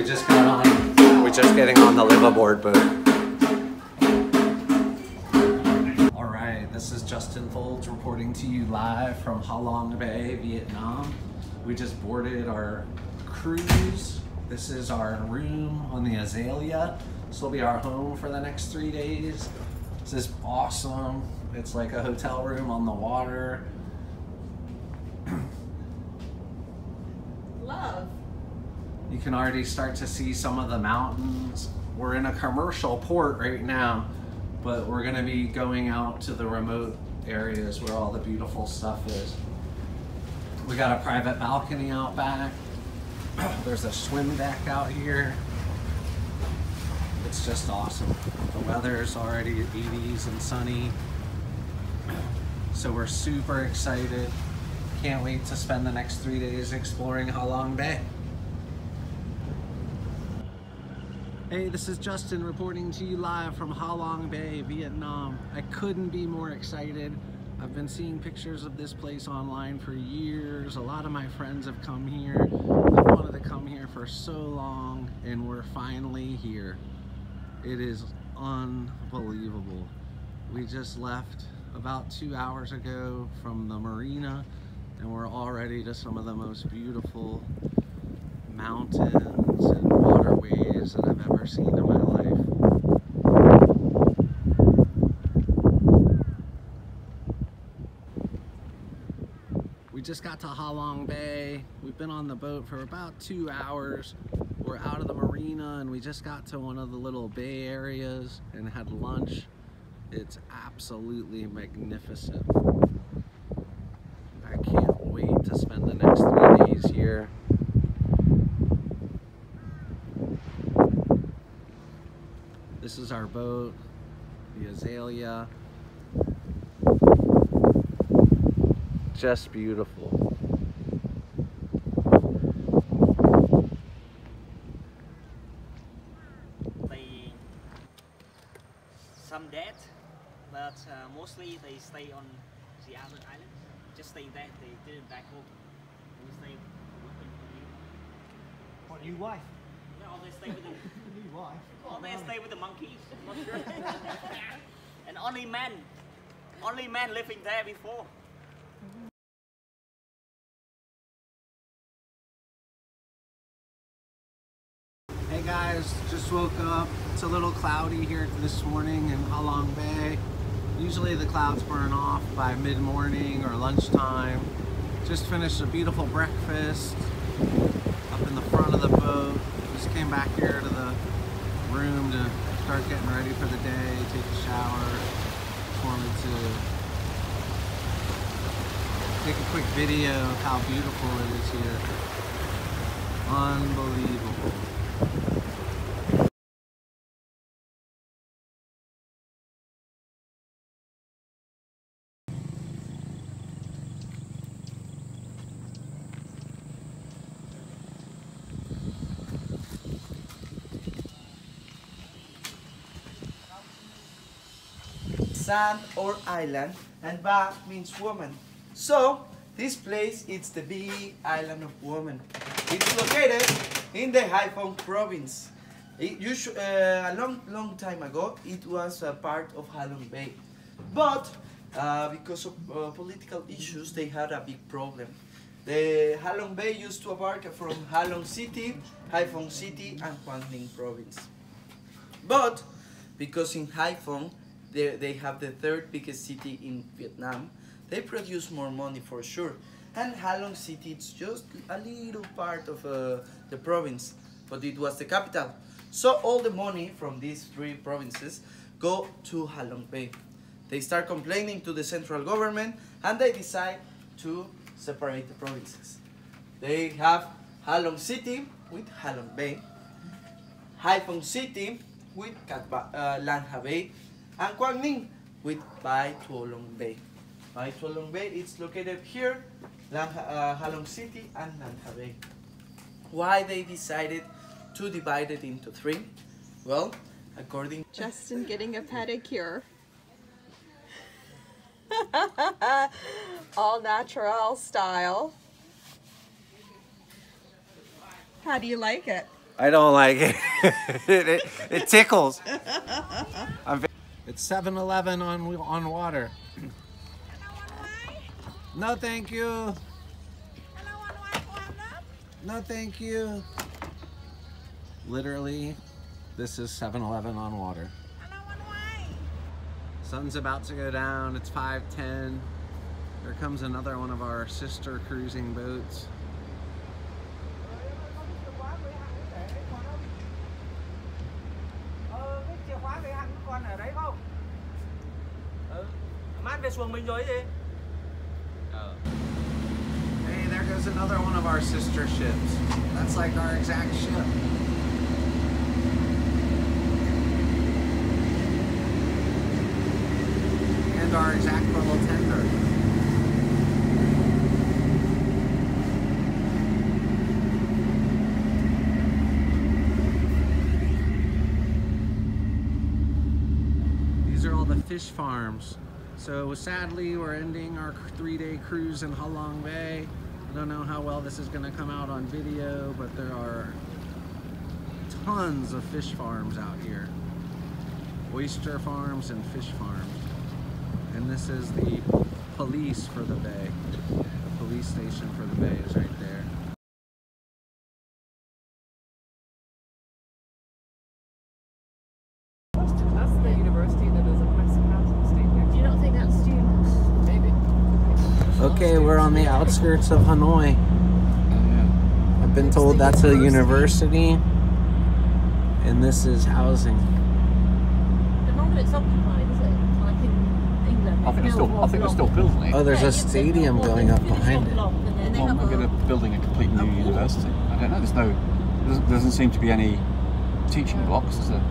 We just got on. We're just getting on the liveaboard boat. All right, this is Justin Folds reporting to you live from Ha Long Bay, Vietnam. We just boarded our cruise. This is our room on the Azalea. This will be our home for the next three days. This is awesome. It's like a hotel room on the water. You can already start to see some of the mountains. We're in a commercial port right now, but we're gonna be going out to the remote areas where all the beautiful stuff is. We got a private balcony out back. There's a swim deck out here. It's just awesome. The weather is already 80s and sunny. So we're super excited. Can't wait to spend the next three days exploring Halong Bay. Hey, this is Justin reporting to you live from Ha Long Bay, Vietnam. I couldn't be more excited. I've been seeing pictures of this place online for years. A lot of my friends have come here. I've wanted to come here for so long and we're finally here. It is unbelievable. We just left about two hours ago from the marina and we're already to some of the most beautiful mountains waterways that I've ever seen in my life. We just got to Ha Long Bay. We've been on the boat for about two hours. We're out of the marina and we just got to one of the little bay areas and had lunch. It's absolutely magnificent. I can't wait to spend the next three days here. This is our boat, the Azalea. Just beautiful. they some dead but uh, mostly they stay on the island island just stay there they didn't back home they stay working for you What, new wife? No they stay with the New wife? or they stay with the monkeys not sure and only men only men living there before Hey guys, just woke up. It's a little cloudy here this morning in Halong Bay. Usually the clouds burn off by mid-morning or lunchtime. Just finished a beautiful breakfast up in the front of the boat. Just came back here to the room to start getting ready for the day, take a shower. Just wanted to take a quick video of how beautiful it is here. Unbelievable. Sand or island, and Ba means woman. So, this place is the big island of woman. It's located in the Haiphong province. It uh, a long, long time ago, it was a part of Halong Bay. But, uh, because of uh, political issues, they had a big problem. The Halong Bay used to abark from Halong City, Haiphong City, and Quang Ninh province. But because in Haiphong they, have the third biggest city in Vietnam, they produce more money for sure. And Halong City it's just a little part of uh, the province, but it was the capital. So all the money from these three provinces go to Halong Bay. They start complaining to the central government and they decide to separate the provinces. They have Halong City with Halong Bay, Haiphong City with Cat uh, Lan Ha Bay, and Quang Ninh with Bai Tu Long Bay. Bai Tu Long Bay is located here, Lan Ha- uh, Halong City and Lan Ha Bay. Why they decided to divide it into three? Well, according Justin getting a pedicure. All natural style. How do you like it? I don't like it. it, it, it tickles. It's 7-Eleven on on water. No, thank you. No, thank you. Literally, this is 7-Eleven on water. Sun's about to go down. It's 5:10. Here comes another one of our sister cruising boats. Về xuồng mình rồi? Hey, there goes another one of our sister ships. That's like our exact ship. And our exact little tender. These are all the fish farms. So sadly, we're ending our three-day cruise in Halong Bay. I don't know how well this is going to come out on video, but there are tons of fish farms out here. Oyster farms and fish farms. And this is the police for the bay. The police station for the bay is right there. That's the university that is a Mexican state next Do you not think that's students? Maybe. Okay, we're on the outskirts of Hanoi. I've been told that's a university, and this is housing. But none of it's occupied, is it? Like in England. I think it's still, I think they're still building it. Oh, there's Yeah, a stadium going up behind it. block they Well, have we're going to building a complete new oh. university. I don't know. There's no, there doesn't, doesn't seem to be any teaching blocks. There's a